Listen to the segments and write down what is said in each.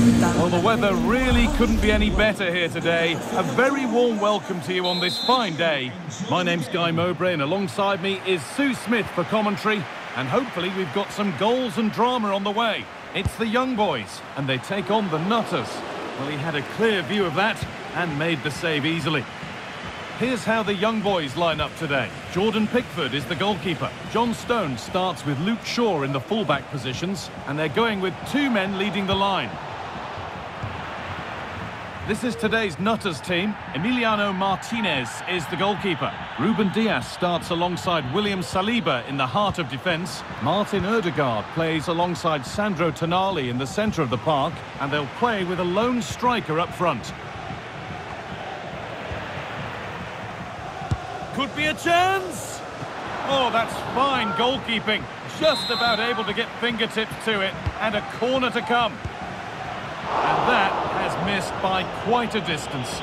Well, the weather really couldn't be any better here today. A very warm welcome to you on this fine day. My name's Guy Mowbray, and alongside me is Sue Smith for commentary. And hopefully we've got some goals and drama on the way. It's the young boys, and they take on the Nutters. Well, he had a clear view of that and made the save easily. Here's how the young boys line up today. Jordan Pickford is the goalkeeper. John Stones starts with Luke Shaw in the fullback positions, and they're going with two men leading the line. This is today's Nutters team. Emiliano Martinez is the goalkeeper. Ruben Dias starts alongside William Saliba in the heart of defence. Martin Odegaard plays alongside Sandro Tonali in the centre of the park, and they'll play with a lone striker up front. Could be a chance. Oh, that's fine goalkeeping. Just about able to get fingertips to it. And a corner to come. And missed by quite a distance.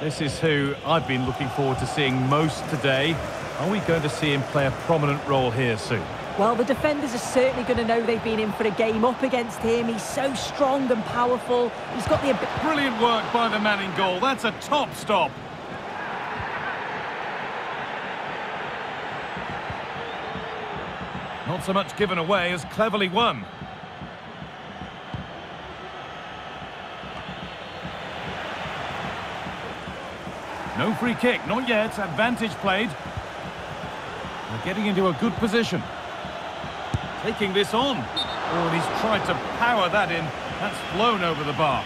This is who I've been looking forward to seeing most today. Are we going to see him play a prominent role here soon? Well, the defenders are certainly going to know they've been in for a game up against him. He's so strong and powerful. He's got the... Brilliant work by the man in goal. That's a top stop. Not so much given away as cleverly won. No free kick, not yet. Advantage played. They're getting into a good position. Taking this on. Oh, and he's tried to power that in. That's flown over the bar.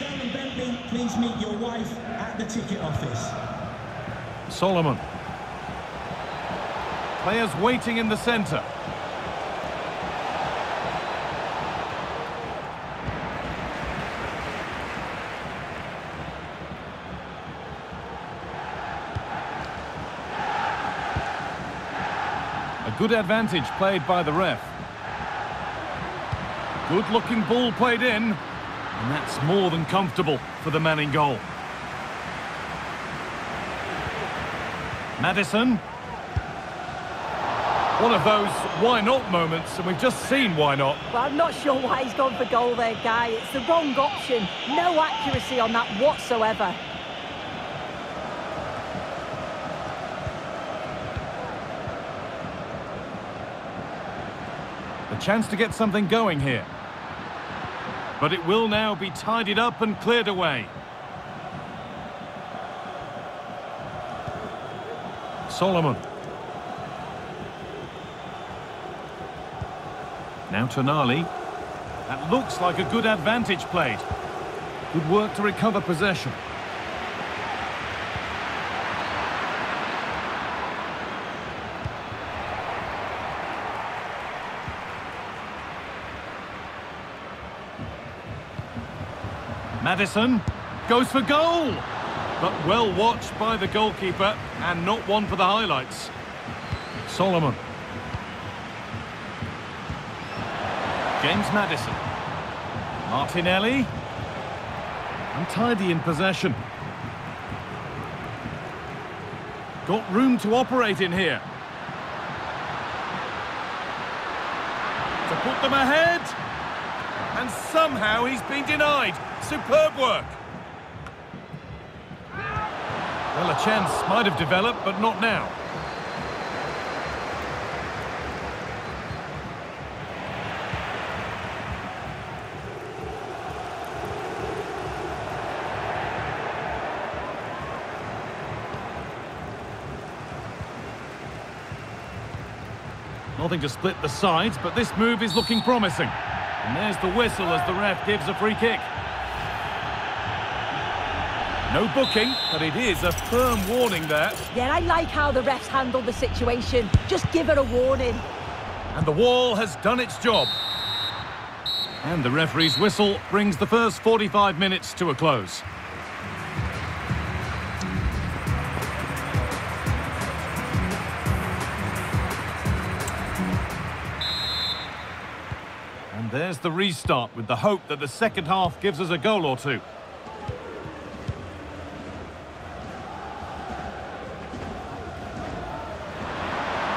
Darren Bentley, please meet your wife at the ticket office. Solomon. Players waiting in the centre. Good advantage played by the ref. Good looking ball played in. And that's more than comfortable for the man in goal. Maddison. One of those why not moments, and we've just seen why not. Well, I'm not sure why he's gone for goal there, Guy. It's the wrong option. No accuracy on that whatsoever. Chance to get something going here. But it will now be tidied up and cleared away. Solomon. Now Tonali. That looks like a good advantage played. Good work to recover possession. Maddison goes for goal. But well watched by the goalkeeper and not one for the highlights. Solomon. James Maddison. Martinelli. Untidy in possession. Got room to operate in here. To put them ahead. And somehow he's been denied. Superb work. Well, a chance might have developed, but not now. Nothing to split the sides, but this move is looking promising. And there's the whistle as the ref gives a free kick. No booking, but it is a firm warning there. Yeah, I like how the refs handled the situation. Just give her a warning. And the wall has done its job. And the referee's whistle brings the first 45 minutes to a close. And there's the restart with the hope that the second half gives us a goal or two.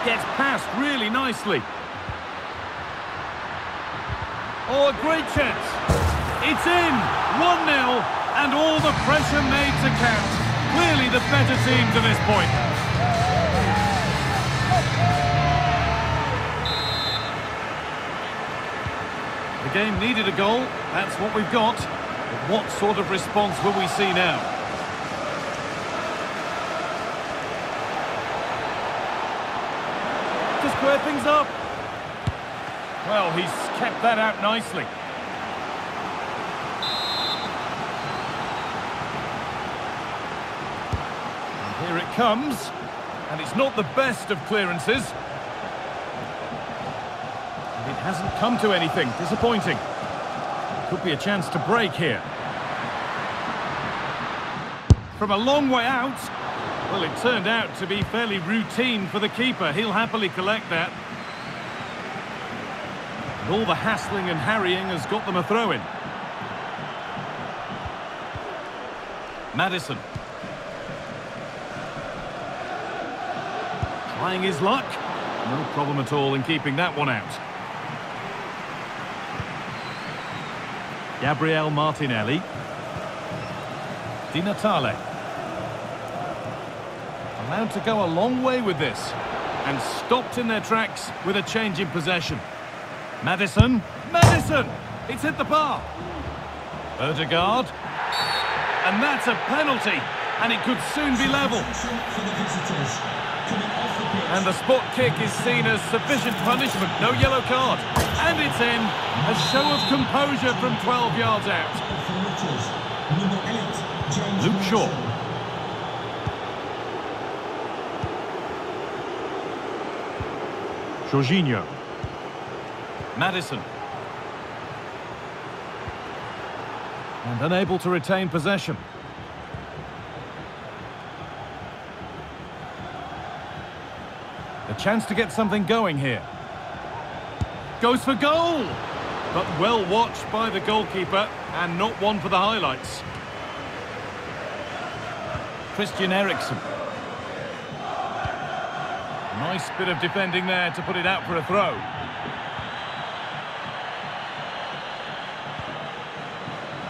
Gets past really nicely. Oh, a great chance. It's in. 1-0 and all the pressure made to count. Clearly the better team to this point. The game needed a goal. That's what we've got. But what sort of response will we see now? Square things up. Well, he's kept that out nicely. And here it comes. And it's not the best of clearances. And it hasn't come to anything. Disappointing. Could be a chance to break here. From a long way out. Well, it turned out to be fairly routine for the keeper. He'll happily collect that. And all the hassling and harrying has got them a throw-in. Maddison. Trying his luck. No problem at all in keeping that one out. Gabriel Martinelli. Di Natale. Allowed to go a long way with this. And stopped in their tracks with a change in possession. Maddison. Maddison! It's hit the bar. Odegaard. And that's a penalty. And it could soon be level. And the spot kick is seen as sufficient punishment. No yellow card. And it's in. A show of composure from 12 yards out. Luke Shaw. Jorginho. Maddison. And unable to retain possession. A chance to get something going here. Goes for goal! But well watched by the goalkeeper and not one for the highlights. Christian Eriksen. Nice bit of defending there to put it out for a throw.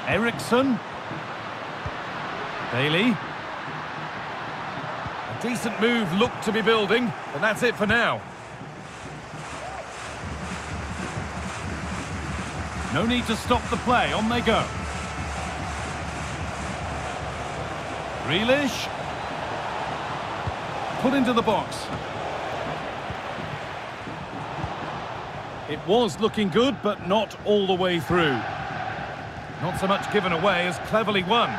Eriksen. Bailey. A decent move looked to be building, but that's it for now. No need to stop the play, on they go. Grealish. Put into the box. It was looking good, but not all the way through. Not so much given away as cleverly won.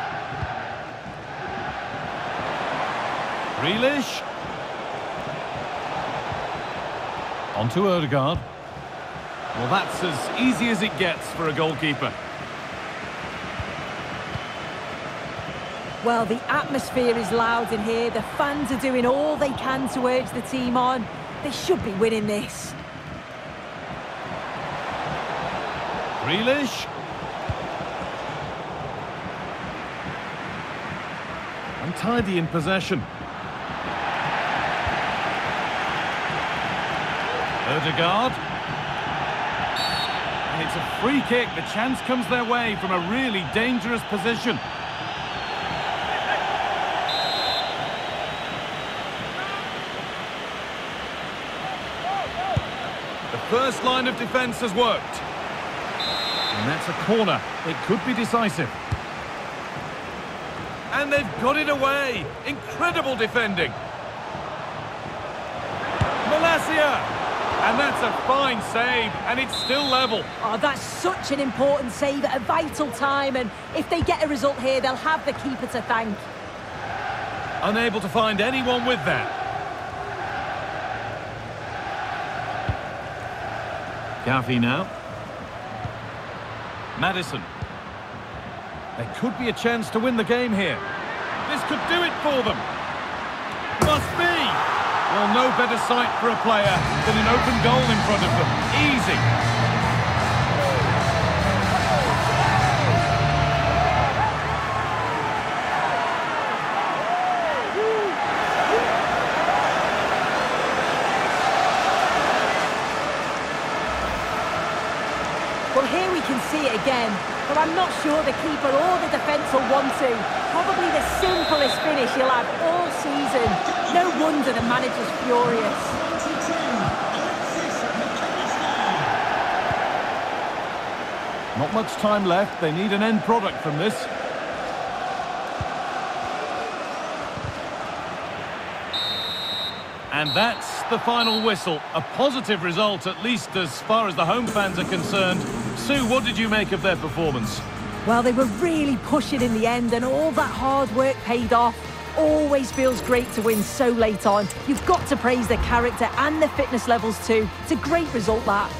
Grealish. On to Odegaard. Well, that's as easy as it gets for a goalkeeper. Well, the atmosphere is loud in here. The fans are doing all they can to urge the team on. They should be winning this. Grealish. Untidy in possession. Odegaard. And it's a free kick. The chance comes their way from a really dangerous position. The first line of defence has worked. And that's a corner. It could be decisive. And they've got it away. Incredible defending. Malacia. And that's a fine save. And it's still level. Oh, that's such an important save at a vital time. And if they get a result here, they'll have the keeper to thank. Unable to find anyone with that. Gavi now. Maddison. There could be a chance to win the game here. This could do it for them. Must be. Well, no better sight for a player than an open goal in front of them. Easy. Again, but I'm not sure the keeper or the defence will want to. Probably the simplest finish he'll have all season. No wonder the manager's furious. Not much time left. They need an end product from this. And that's the final whistle. A positive result, at least as far as the home fans are concerned. Sue, what did you make of their performance? Well, they were really pushing in the end and all that hard work paid off. Always feels great to win so late on. You've got to praise their character and their fitness levels too. It's a great result, that.